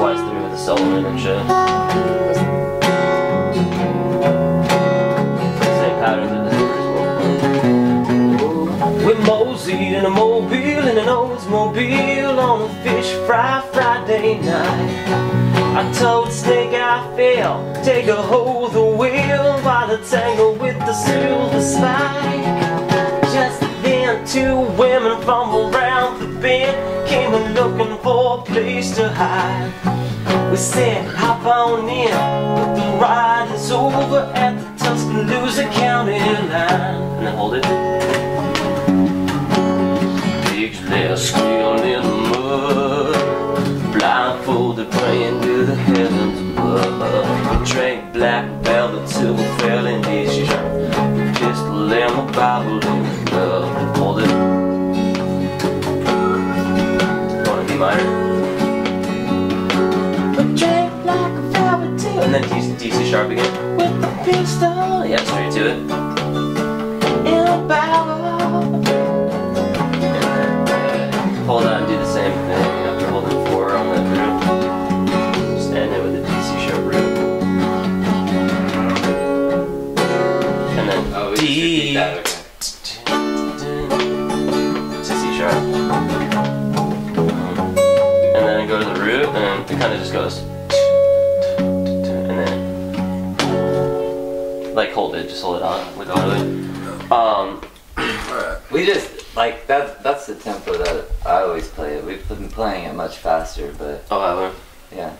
splice through with the solo in and shit. Same patterns of the a mobile in an Oldsmobile on a fish fry Friday night. I told Snake I fell, take a hold of the wheel while the tangle with the silver spike. Just then, two women from around the bend a looking for a place to hide. We said, hop on in, but the ride is over at the Tuscaloosa County line. And then hold it. Pigs lay squeal in the mud, blindfolded praying to the heavens above. We drank black velvet till we fell in these Pistol and my Bible in it, just hold it on, like, auto it. Um, We just like that. That's the tempo that I always play it. We've been playing it much faster, but oh, I learned. yeah,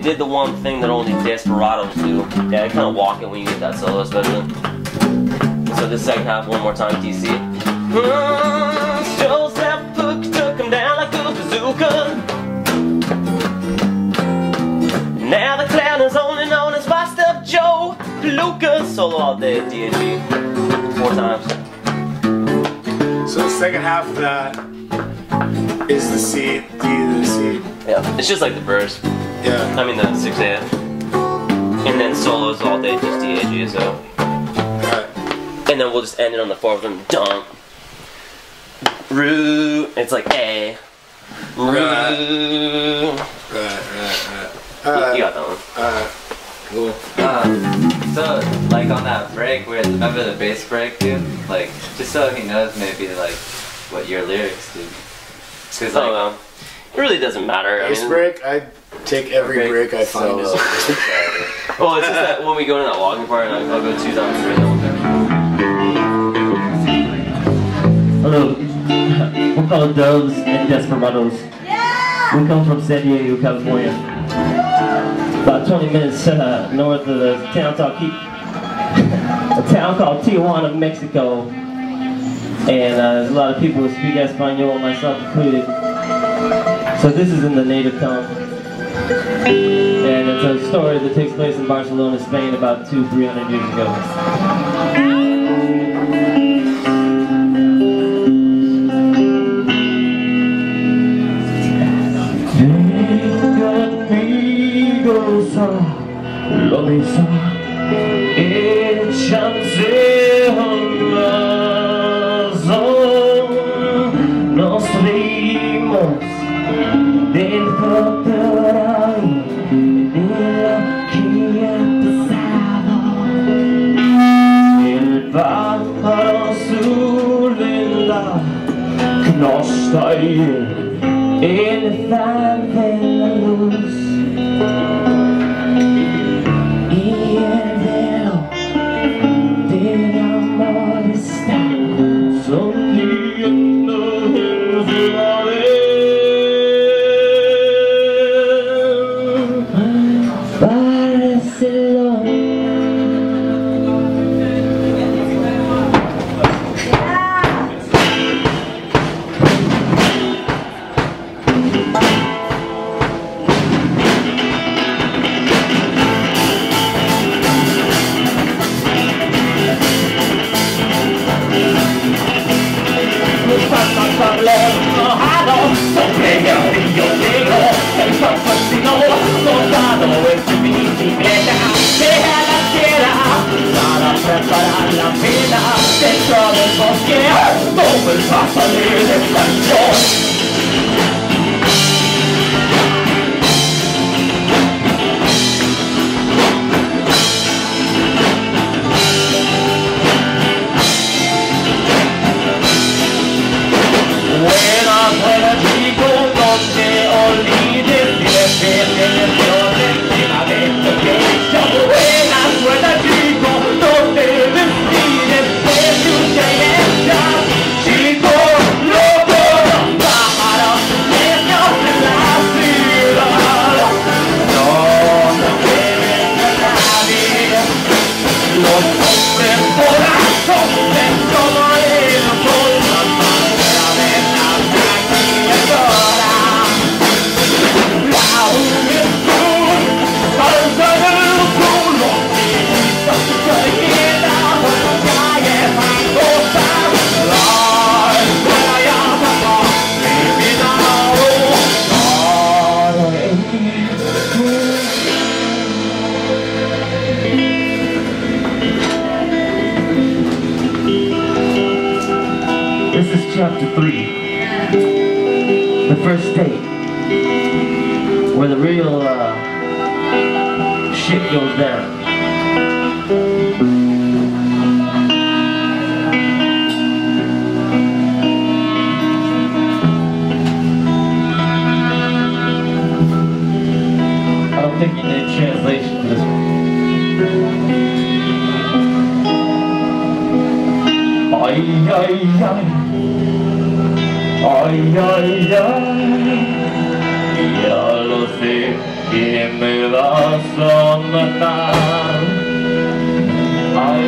Till did the one thing that only desperados do. Yeah, kind of walk it when you get that solo, especially. So this second half, one more time, DC. Mm, Joseph Cook took him down like a bazooka. Now the clown is only known as Washed Up Joe Lucas. Solo all day at DNG. Four times. so the second half of that is the C, D to the C. Yeah, it's just like the verse. Yeah. I mean the 6 A. And then solos all day, just DAG, so. Alright. And then we'll just end it on the four of them. Dunk. Roo. It's like A. Roo. You, Right, right, right. you Alright. got that one. Alright. Cool. Um, so like on that break, where remember the bass break, dude? Like just so he knows maybe like what your lyrics dude. Cause like Oh, well. It really doesn't matter. I Bass mean, break, I take every break I find solo. as well, it's just that when we go to that walking part, and I'll go two times three, and then we'll Hello, we're called Doves and Desperados. Yeah! We come from San Diego, California. About 20 minutes uh, north of the town called Ki- a town called Tijuana, Mexico. And uh, there's a lot of people who speak Espanol, myself included. So this is in the native tongue. And it's a story that takes place in Barcelona, Spain about two, three hundred years ago. La mesa, échanse razón. Nos reímos del Knostalle, elefante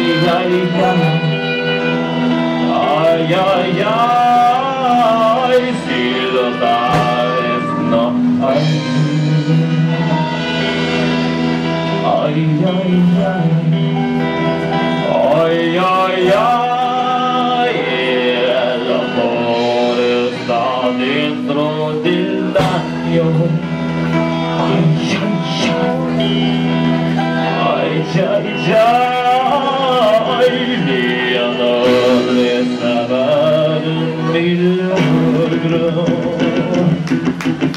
ay yaman Ay ay ay ay Ay ay ay Ay ay ay Müzik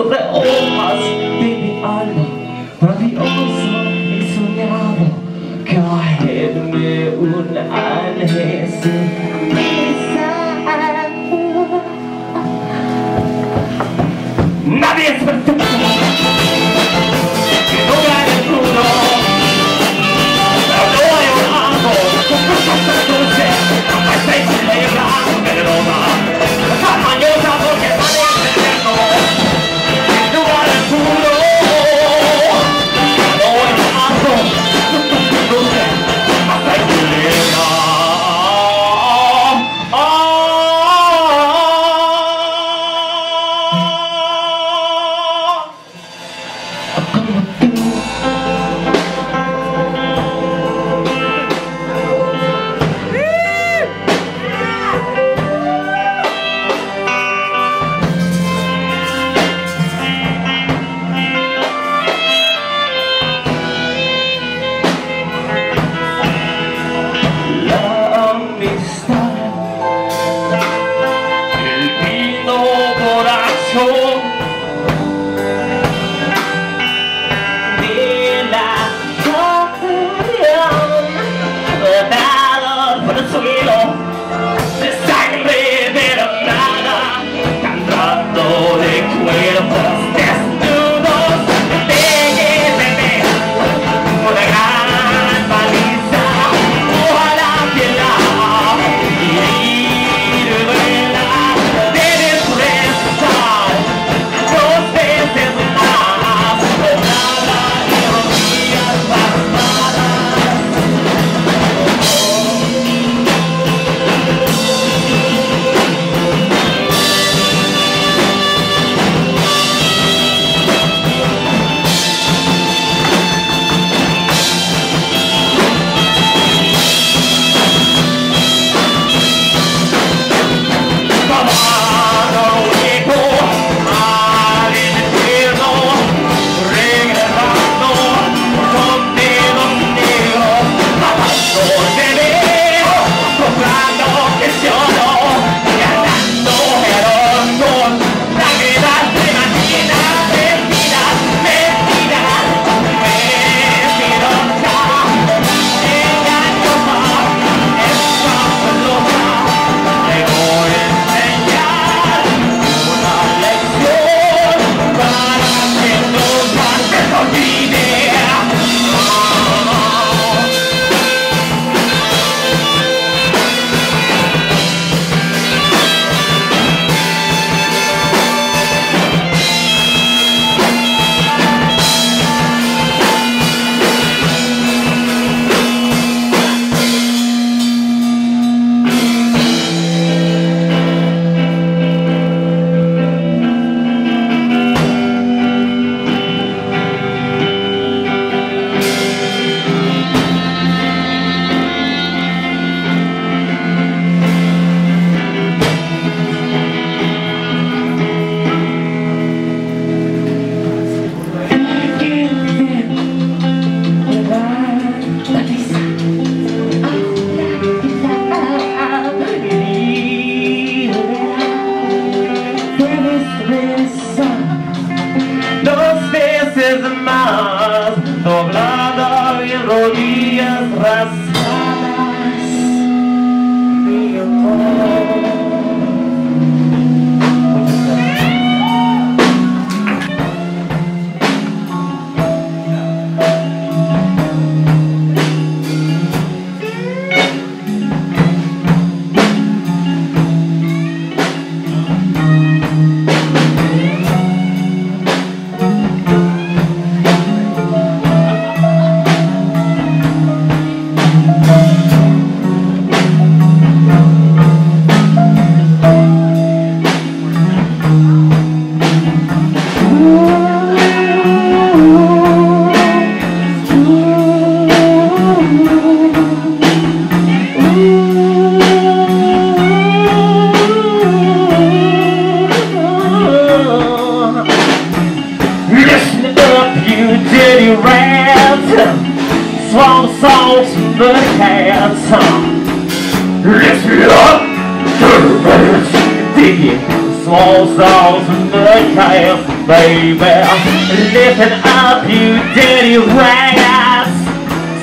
So let all of us, baby, I love, but baby. lifting up, you dirty rags.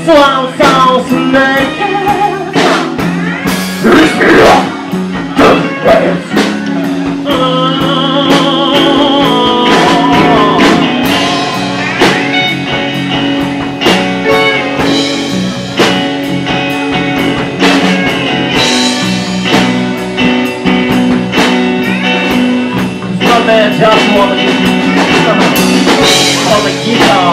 Swan songs make Just one. Keep on.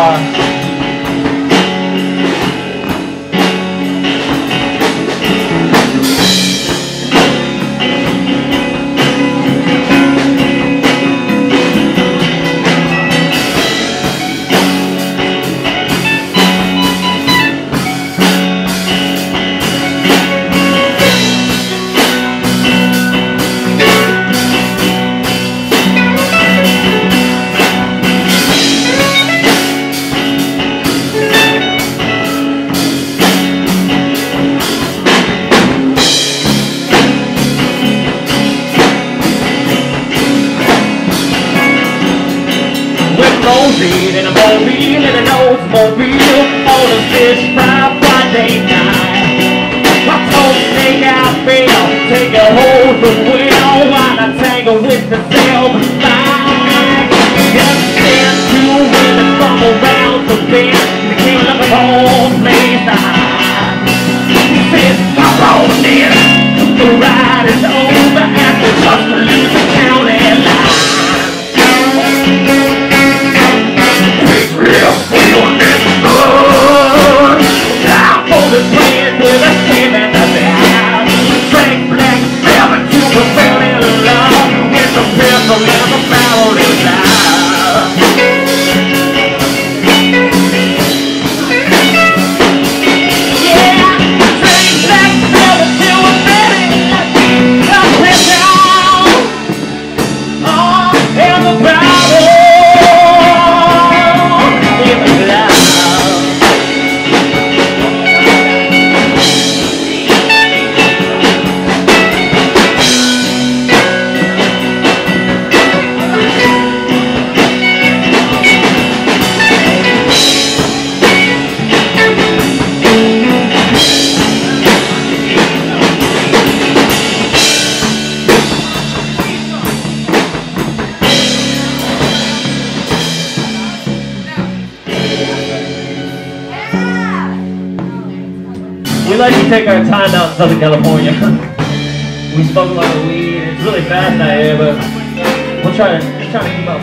take our time out in Southern California. we smoke a lot of weed. It's really fast out here, but we'll try to, just try to keep up.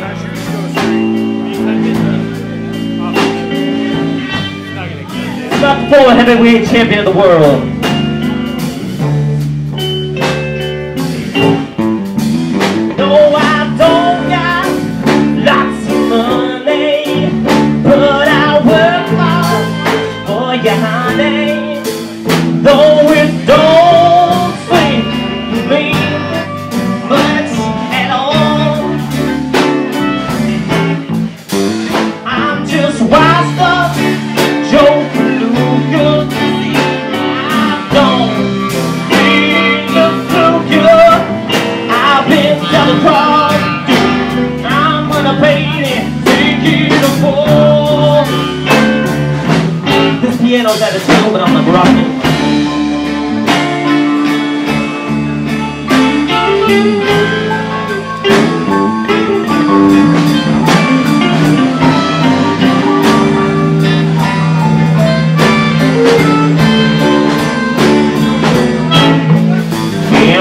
About to pull a heavyweight champion of the world.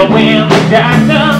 when the doctor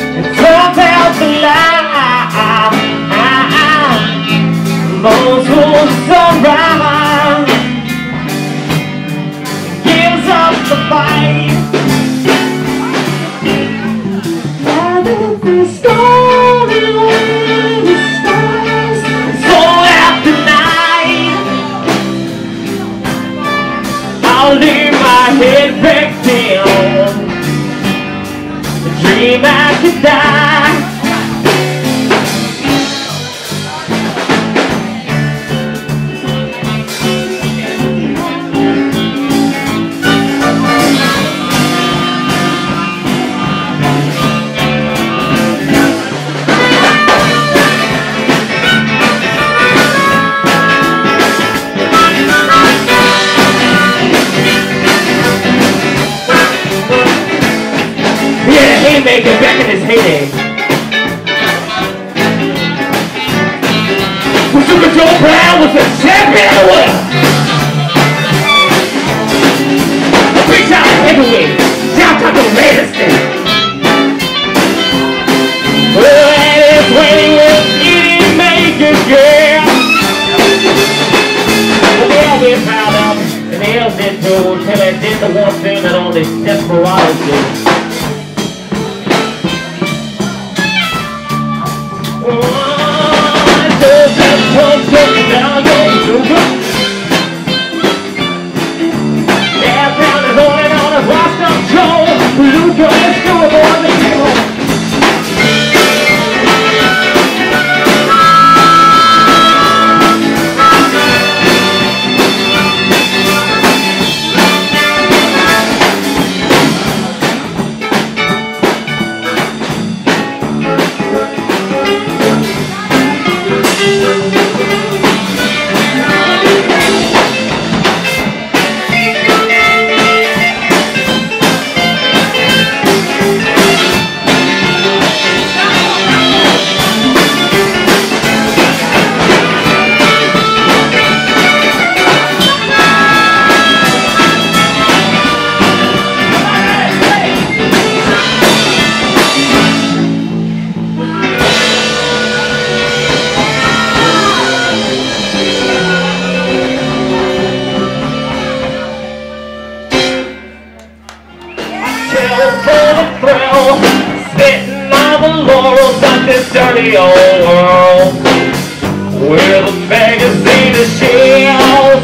cidade. When Super Joe Brown was the champion of the. A big time heavyweight, down top of Radiston. Well, that is when he was. But did they did the one thing that only desperados do. Dirty old world Where the magazine is shells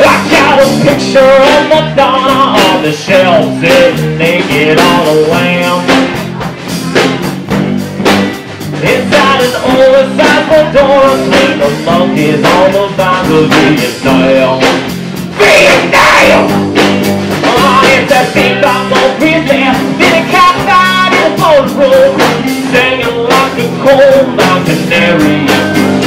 I got a picture of Madonna on the shelf Sitting naked on a lamb Inside an oversized fedora Swing the monkeys on the of Vietnam Vietnam! Oh, it's a in Singing like a coal mountain canary